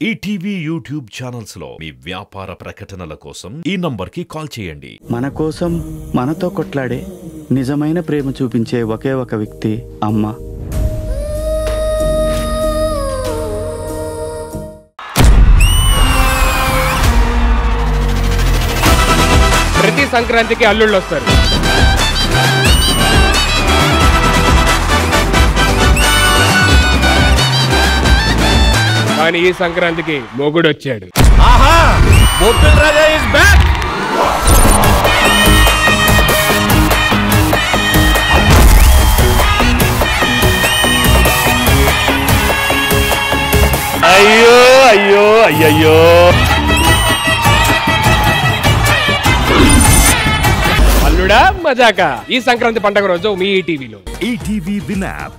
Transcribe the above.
ETV YouTube ఛానల్స్లో మీ వ్యాపార ప్రకటనల కోసం ఈ నంబర్కి కాల్ చేయండి. మన కోసం మనతో కొట్లాడే నిజమైన ప్రేమ చూపించే ఒకే ఒక వ్యక్తి అమ్మ. ప్రతి సంక్రాంతికి అల్లుళ్ళు వస్తారు కానీ ఈ సంక్రాంతికి మొగుడు వచ్చాడు. అయ్యో అయ్యో అయ్యయ్యో. అల్లుడా మజాకా. ఈ సంక్రాంతి పండగ రోజు మీ టీవీలో ఈటీవీ విన్ యాప్